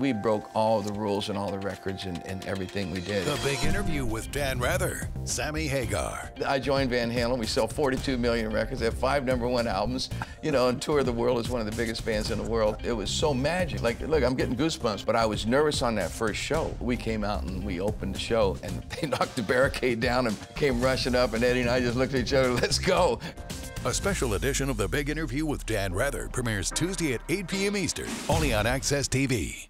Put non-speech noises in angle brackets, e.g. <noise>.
We broke all the rules and all the records and, and everything we did. The big interview with Dan Rather, Sammy Hagar. I joined Van Halen. We sell 42 million records. They have five number one albums, you know, and tour the world as one of the biggest bands in the world. It was so magic. Like, look, I'm getting goosebumps, but I was nervous on that first show. We came out and we opened the show, and <laughs> they knocked the barricade down and came rushing up, and Eddie and I just looked at each other, let's go. A special edition of The Big Interview with Dan Rather premieres Tuesday at 8 p.m. Eastern, only on AXS TV.